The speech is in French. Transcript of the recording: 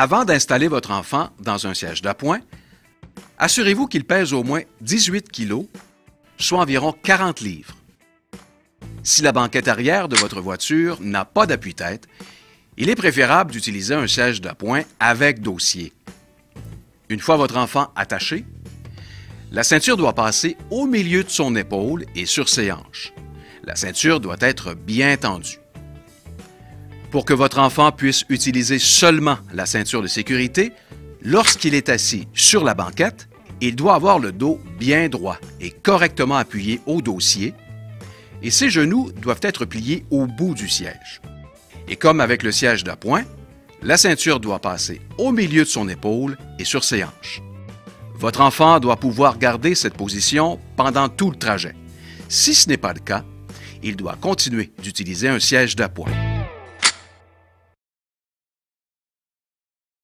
Avant d'installer votre enfant dans un siège d'appoint, assurez-vous qu'il pèse au moins 18 kg, soit environ 40 livres. Si la banquette arrière de votre voiture n'a pas d'appui-tête, il est préférable d'utiliser un siège d'appoint avec dossier. Une fois votre enfant attaché, la ceinture doit passer au milieu de son épaule et sur ses hanches. La ceinture doit être bien tendue. Pour que votre enfant puisse utiliser seulement la ceinture de sécurité, lorsqu'il est assis sur la banquette, il doit avoir le dos bien droit et correctement appuyé au dossier, et ses genoux doivent être pliés au bout du siège. Et comme avec le siège d'appoint, la ceinture doit passer au milieu de son épaule et sur ses hanches. Votre enfant doit pouvoir garder cette position pendant tout le trajet. Si ce n'est pas le cas, il doit continuer d'utiliser un siège d'appoint.